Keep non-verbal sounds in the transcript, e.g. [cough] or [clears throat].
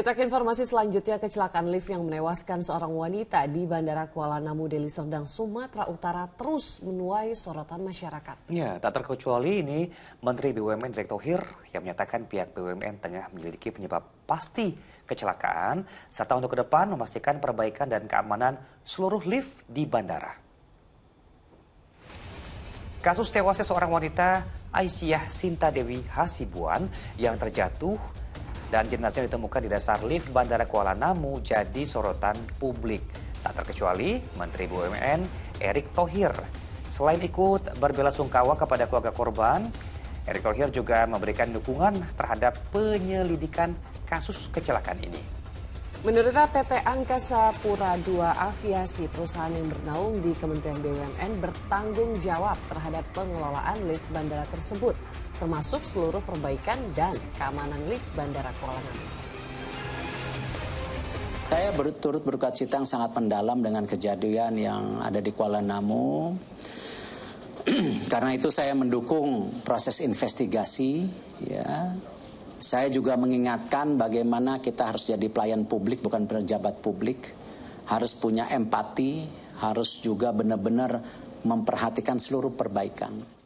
Kita ke informasi selanjutnya kecelakaan lift yang menewaskan seorang wanita di Bandara Kuala Namu, Deli Serdang, Sumatera Utara terus menuai sorotan masyarakat. Ya, tak terkecuali ini Menteri BUMN Erick Thohir yang menyatakan pihak BUMN tengah menyelidiki penyebab pasti kecelakaan serta untuk ke depan memastikan perbaikan dan keamanan seluruh lift di bandara. Kasus tewasnya seorang wanita Aisyah Sinta Dewi Hasibuan yang terjatuh dan jenazah ditemukan di dasar lift Bandara Kuala Namu jadi sorotan publik. Tak terkecuali Menteri BUMN Erick Thohir. Selain ikut berbela sungkawa kepada keluarga korban, Erick Thohir juga memberikan dukungan terhadap penyelidikan kasus kecelakaan ini. Menurut PT Angkasa Pura II Aviasi, perusahaan yang bernaung di Kementerian BUMN bertanggung jawab terhadap pengelolaan lift bandara tersebut termasuk seluruh perbaikan dan keamanan lift Bandara Kuala Namu. Saya berturut berduka cita yang sangat mendalam dengan kejadian yang ada di Kuala Namu. [clears throat] Karena itu saya mendukung proses investigasi. Ya, saya juga mengingatkan bagaimana kita harus jadi pelayan publik bukan pejabat publik. Harus punya empati, harus juga benar-benar memperhatikan seluruh perbaikan.